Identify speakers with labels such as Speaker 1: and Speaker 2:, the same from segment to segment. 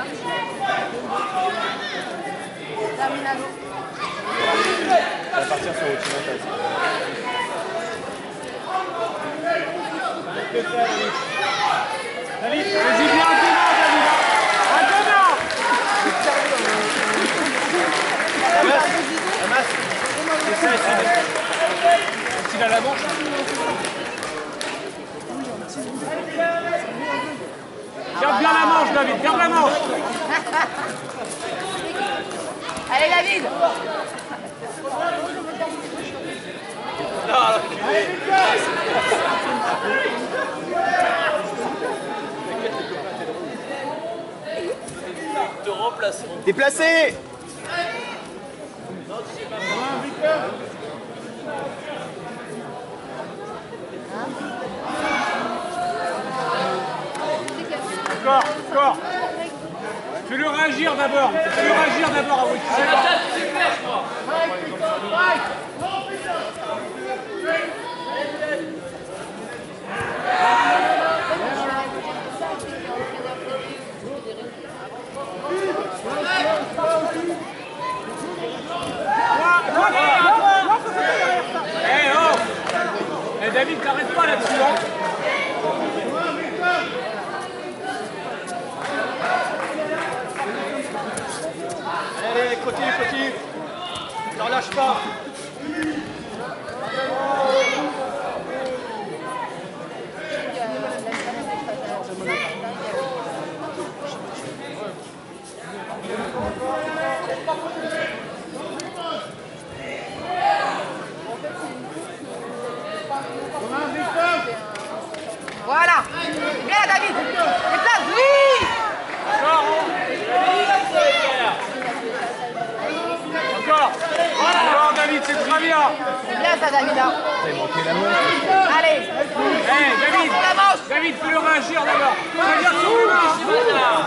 Speaker 1: On va partir sur.
Speaker 2: David, bien, un tenant, David Un tenant
Speaker 1: Hamas C'est ça, c'est
Speaker 2: Il a la manche. Garde bien la manche, David, garde la manche
Speaker 3: Allez David.
Speaker 1: Déplacé
Speaker 2: Encore, encore Fais-le réagir d'abord Fais-le réagir d'abord avant qu'il s'écarte. Oh. Eh David, t'arrêtes pas là-dessus hein
Speaker 1: continue, continue N'en lâche pas.
Speaker 3: Voilà Bien David Déplace, oui
Speaker 2: Encore Encore David, c'est très bien.
Speaker 3: C'est bien ça David hein.
Speaker 1: T'as manqué la manche.
Speaker 3: Allez.
Speaker 2: Eh David.
Speaker 3: Manche.
Speaker 2: David, fais-le réagir d'abord. Réagir sur les mains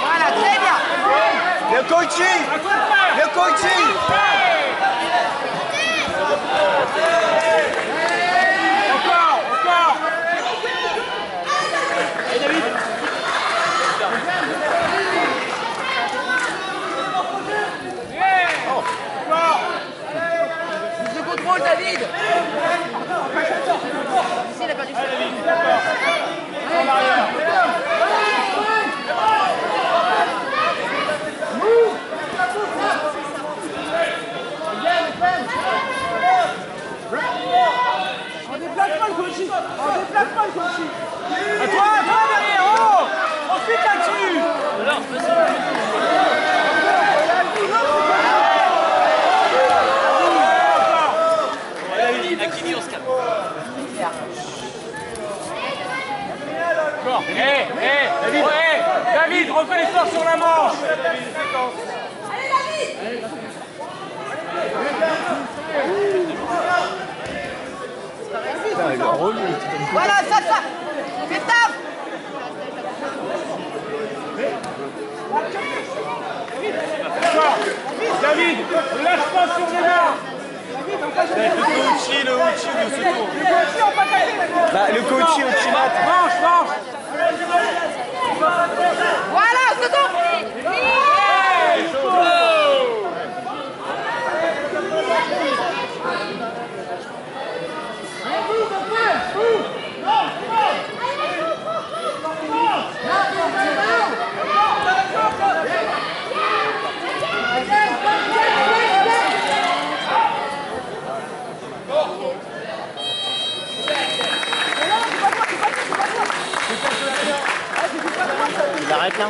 Speaker 3: Voilà, très bien.
Speaker 1: Le coaching. Le coaching
Speaker 2: Eh Eh David Eh David, refais l'effort sur la manche.
Speaker 1: Petit homme.
Speaker 3: Voilà, ça, ça. Fais taf
Speaker 2: David, ne lâche pas sur les mains.
Speaker 1: Le coaching, le coaching de ce tour Bah, le coaching au Chimat
Speaker 2: Manche, manche
Speaker 3: Voilà, c'est bon
Speaker 1: Arrête là